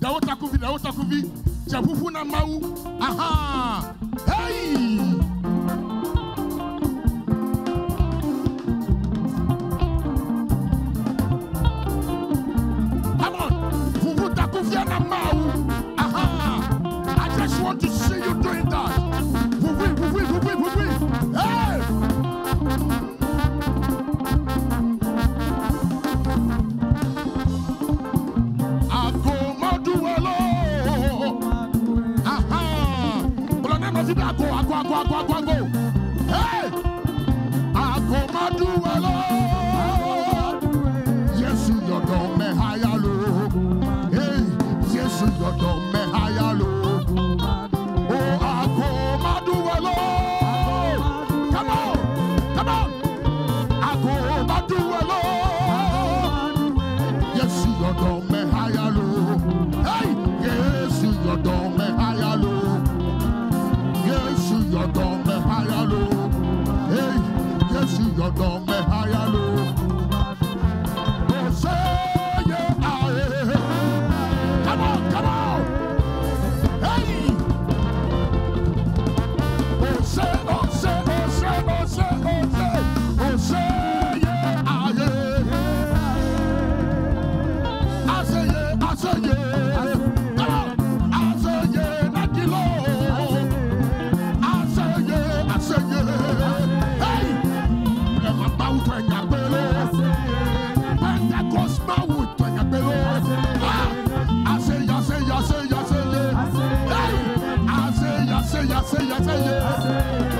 Daotakuvi, Daotakuvi, Jabufu Namau, aha, hey! ago. Hey! Ago. Jesus, dorme é yeah, say yeah, say yeah.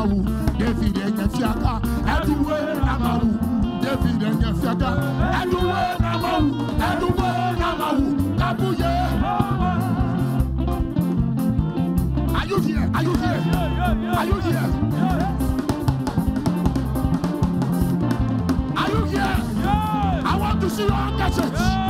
amawu david ẹ̀yẹ fiaka ẹ̀dùwẹ̀ david ẹ̀yẹ fiaka ẹ̀dùwẹ̀ amawu ẹ̀dùwẹ̀ kabuye. Are you here? Are you here? Are you here? Are you here? I want to see your handkerchief.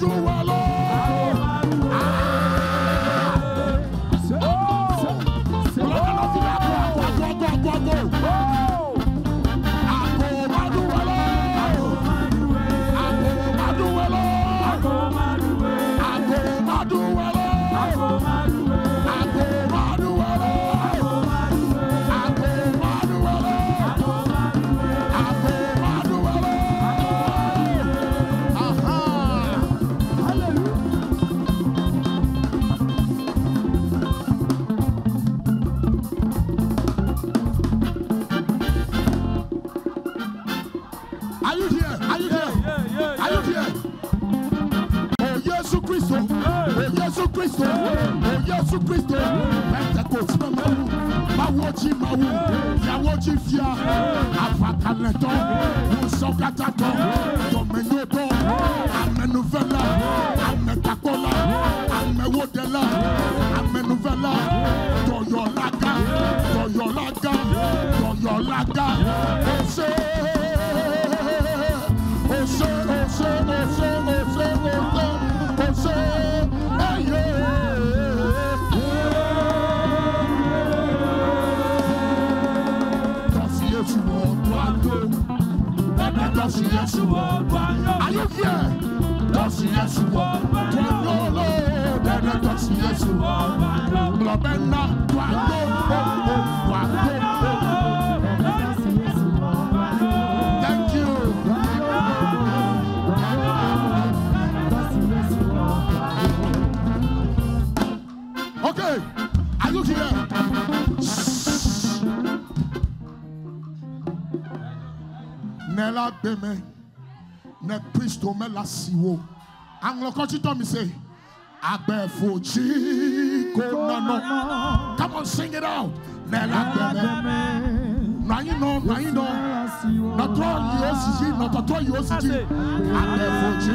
do Are you here? Are you here? Yeah, yeah, yeah, Are you here? Oh, Jesus Christ. Oh, Jesus Christ. Oh, Jesus Christ. Pentecost, Mamaru. Mawochi Mawu. Yawochi Fia. Avataleto. Musokatato. Domenodo. Amenuvela. Ametakola. Amewodela. Amenuvela. Toyolaka. Toyolaka. Are you here? Thank you. Okay, are you here? Nella ne kristo me la si wo anglokɔtsitɔ mi se agbɛfotsi ko nɔnɔ come on sing it out. Ne la gbɛmɛ nanyi nɔ nanyi nɔ nɔtrɔ yi o sisi nɔtɔtrɔ yi o sisi agbɛfotsi.